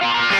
Yeah!